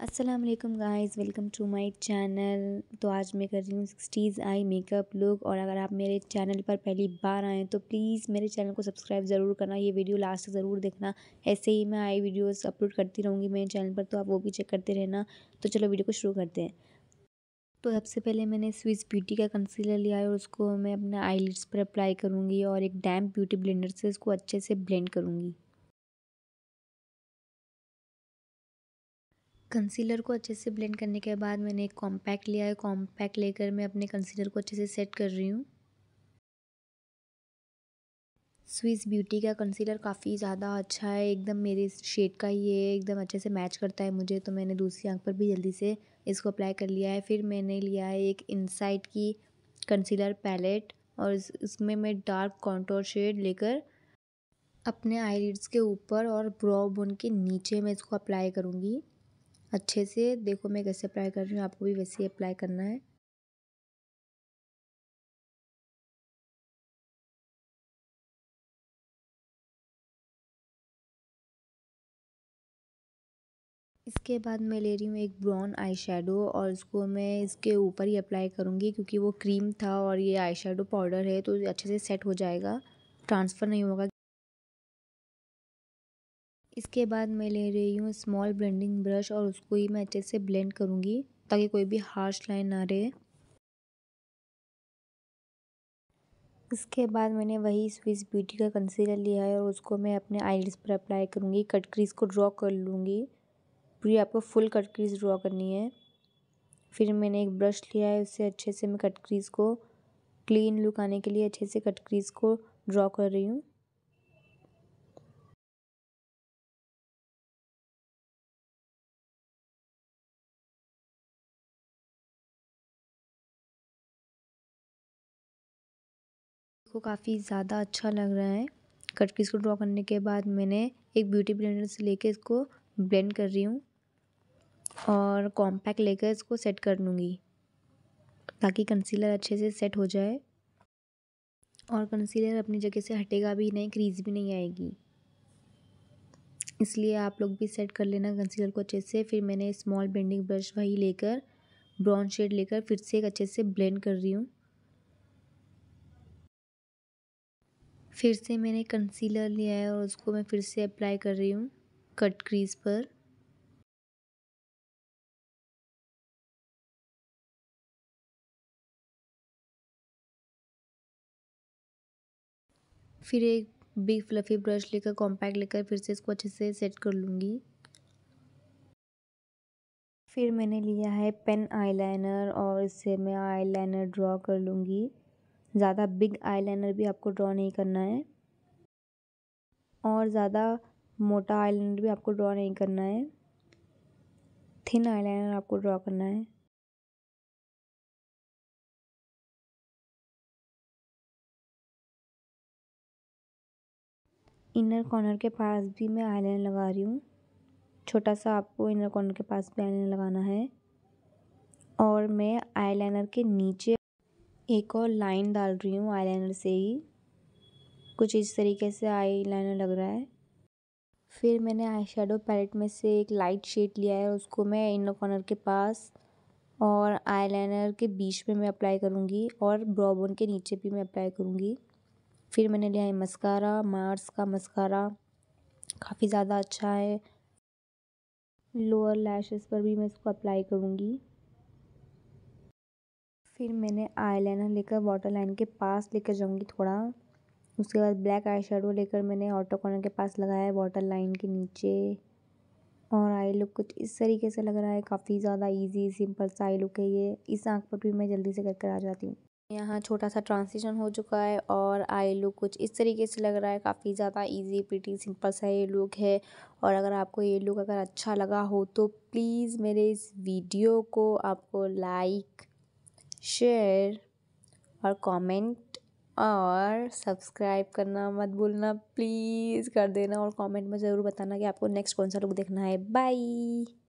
अस्सलाम वालेकुम guys, welcome to my channel. तो आज मैं कर रही हूँ सिक्सटीज़ आई मेकअप लुक और अगर आप मेरे चैनल पर पहली बार आएँ तो प्लीज़ मेरे चैनल को सब्सक्राइब ज़रूर करना, ये वीडियो लास्ट तक ज़रूर देखना। ऐसे ही मैं आई वीडियोस अपलोड करती रहूँगी मेरे चैनल पर तो आप वो भी चेक करते रहना। तो चलो वीडियो को शुरू करते हैं। तो सबसे पहले मैंने स्विस ब्यूटी का कंसीलर लिया है और उसको मैं अपने आई पर अप्लाई करूँगी और एक डैम्प ब्यूटी ब्लेंडर से इसको अच्छे से ब्लेंड करूँगी। कंसीलर को अच्छे से ब्लेंड करने के बाद मैंने एक कॉम्पैक्ट लिया है। कॉम्पैक्ट लेकर मैं अपने कंसीलर को अच्छे से सेट कर रही हूँ। स्विस ब्यूटी का कंसीलर काफ़ी ज़्यादा अच्छा है। एकदम मेरे शेड का ही है। एकदम अच्छे से मैच करता है मुझे। तो मैंने दूसरी आँख पर भी जल्दी से इसको अप्लाई कर लिया है। फिर मैंने लिया है एक इनसाइड की कंसीलर पैलेट और इसमें मैं डार्क कॉन्टोर शेड लेकर अपने आईलिड्स के ऊपर और ब्रो बोन के नीचे मैं इसको अप्लाई करूँगी। अच्छे से। देखो मैं कैसे अप्लाई कर रही हूँ, आपको भी वैसे ही अप्लाई करना है। इसके बाद मैं ले रही हूँ एक ब्राउन आई और इसको मैं इसके ऊपर ही अप्लाई करूँगी क्योंकि वो क्रीम था और ये आई पाउडर है तो अच्छे से सेट हो जाएगा। ट्रांसफ़र नहीं होगा इसके बाद मैं ले रही हूँ स्मॉल ब्लेंडिंग ब्रश और उसको ही मैं अच्छे से ब्लेंड करूँगी ताकि कोई भी हार्श लाइन ना रहे। इसके बाद मैंने वही स्विस ब्यूटी का कंसीलर लिया है और उसको मैं अपने आईलिड्स पर अप्लाई करूँगी। कट क्रीज को ड्रॉ कर लूँगी। पूरी आपको फुल कट क्रीज ड्रॉ करनी है। फिर मैंने एक ब्रश लिया है, उससे अच्छे से मैं कट क्रीज को क्लीन लुक आने के लिए अच्छे से कट क्रीज को ड्रॉ कर रही हूँ। को काफ़ी ज़्यादा अच्छा लग रहा है। कट क्रीज को ड्रॉ करने के बाद मैंने एक ब्यूटी ब्लेंडर से लेके इसको ब्लेंड कर रही हूँ और कॉम्पैक्ट लेकर इसको सेट कर लूँगी ताकि कंसीलर अच्छे से सेट हो जाए और कंसीलर अपनी जगह से हटेगा भी नहीं क्रीज भी नहीं आएगी। इसलिए आप लोग भी सेट कर लेना कंसीलर को अच्छे से। फिर मैंने स्मॉल ब्लेंडिंग ब्रश वही लेकर ब्राउन शेड लेकर फिर से एक अच्छे से ब्लेंड कर रही हूँ। फिर से मैंने कंसीलर लिया है और उसको मैं फिर से अप्लाई कर रही हूँ कट क्रीज पर। फिर एक बिग फ्लफ़ी ब्रश लेकर कॉम्पैक्ट लेकर फिर से इसको अच्छे से सेट कर लूँगी। फिर मैंने लिया है पेन आईलाइनर और इससे मैं आईलाइनर ड्रॉ कर लूँगी। ज़्यादा बिग आईलाइनर भी आपको ड्रॉ नहीं करना है। और ज़्यादा मोटा आईलाइनर भी आपको ड्रॉ नहीं करना है। थिन आईलाइनर आपको ड्रॉ करना है। इनर कॉर्नर के पास भी मैं आईलाइनर लगा रही हूँ। छोटा सा आपको इनर कॉर्नर के पास भी आईलाइनर लगाना है। और मैं आईलाइनर के नीचे एक और लाइन डाल रही हूँ आईलाइनर से ही। कुछ इस तरीके से आईलाइनर लग रहा है। फिर मैंने आई शेडो पैलेट में से एक लाइट शेड लिया है, उसको मैं इनर कॉर्नर के पास और आईलाइनर के बीच में मैं अप्लाई करूँगी और ब्रोबोन के नीचे भी मैं अप्लाई करूँगी। फिर मैंने लिया है मस्कारा, मार्स का मस्कारा। काफ़ी ज़्यादा अच्छा है। लोअर लैशेस पर भी मैं इसको अप्लाई करूँगी। फिर मैंने आईलाइनर लेकर वाटर लाइन के पास लेकर जाऊँगी थोड़ा। उसके बाद ब्लैक आई शेडो लेकर मैंने ऑटो कॉर्नर के पास लगाया है वाटर लाइन के नीचे। और आई लुक कुछ इस तरीके से लग रहा है, काफ़ी ज़्यादा इजी सिंपल सा आई लुक है ये। इस आँख पर भी मैं जल्दी से करकर आ जाती हूँ। यहाँ छोटा सा ट्रांसिशन हो चुका है और आई लुक कुछ इस तरीके से लग रहा है, काफ़ी ज़्यादा इजी प्रीटी सिंपल सा ये लुक है। और अगर आपको ये लुक अगर अच्छा लगा हो तो प्लीज़ मेरे इस वीडियो को आपको लाइक शेयर और कमेंट और सब्सक्राइब करना मत भूलना। प्लीज़ कर देना और कमेंट में ज़रूर बताना कि आपको नेक्स्ट कौन सा लुक देखना है। बाय